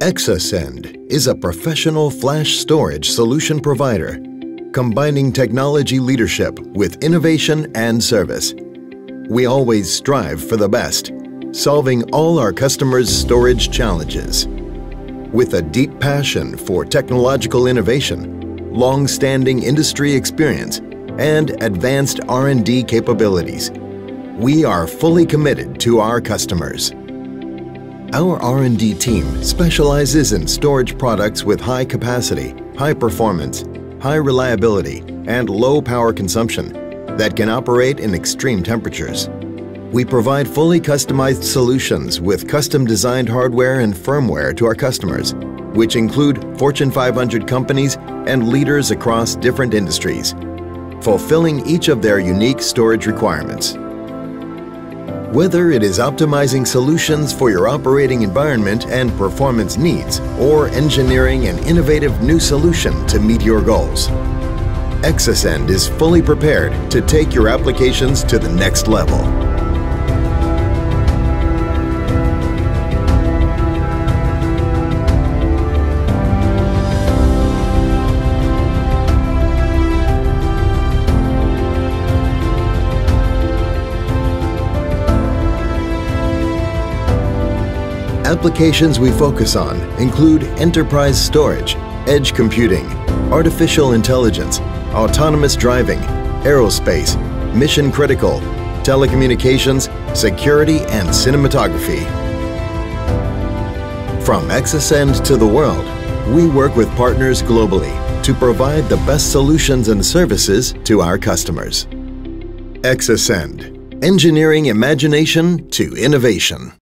Exascend is a professional flash storage solution provider, combining technology leadership with innovation and service. We always strive for the best, solving all our customers' storage challenges. With a deep passion for technological innovation, long-standing industry experience, and advanced R&D capabilities, we are fully committed to our customers. Our R&D team specializes in storage products with high capacity, high performance, high reliability, and low power consumption that can operate in extreme temperatures. We provide fully customized solutions with custom designed hardware and firmware to our customers, which include Fortune 500 companies and leaders across different industries, fulfilling each of their unique storage requirements. Whether it is optimizing solutions for your operating environment and performance needs, or engineering an innovative new solution to meet your goals, Exascend is fully prepared to take your applications to the next level. Applications we focus on include enterprise storage, edge computing, artificial intelligence, autonomous driving, aerospace, mission critical, telecommunications, security, and cinematography. From Exascend to the world, we work with partners globally to provide the best solutions and services to our customers. Exascend, engineering imagination to innovation.